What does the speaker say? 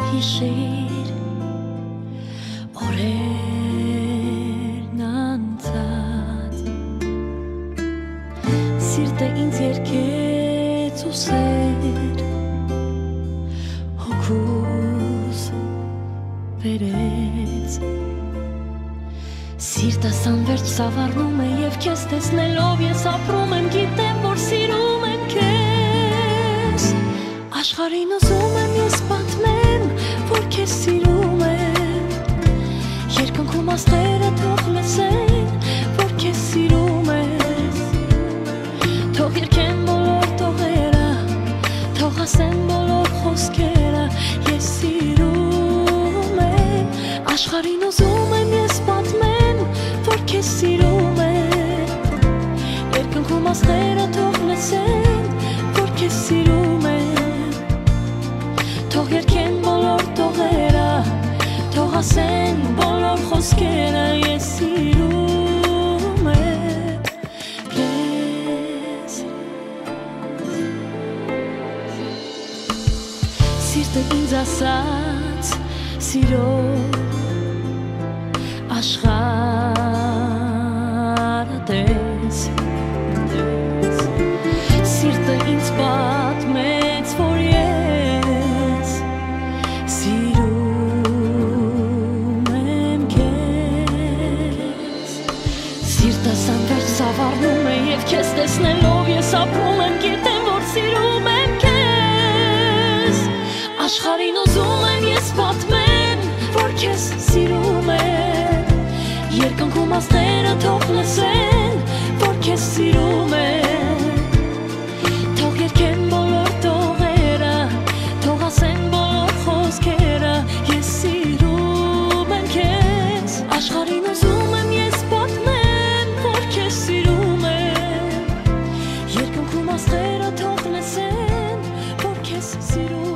հիշիր օրերն անցած Սիրտը ինձ երկեց ու սեր հոգուս վերեց Սիրտս անվերջ սավառնում է եւ քեզ տեսնելով ես ապրում եմ գիտեմ որ Աշխարհին ուզում եմ ես պատմեմ որ քեզ սիրում եմ Երկնքում աստղերը թող լսեն որ քեզ սիրում եմ Թող երկեն բոլոր տողերը թող ասեն բոլոր խոսքերը ես սիրում եմ Աշխարհին ուզում ասեն բոլոր խոսքերը ես սիրում եմ Ես Սիրտը ինձ ասաց սիրո աշխարհը տես Սիրտը ինձ պատմեց եւ քեզ տեսնելով ես ապրում եմ գիտեմ որ սիրում եմ քեզ Աշխարհին ուզում եմ ես պատմեմ որ քեզ սիրում sit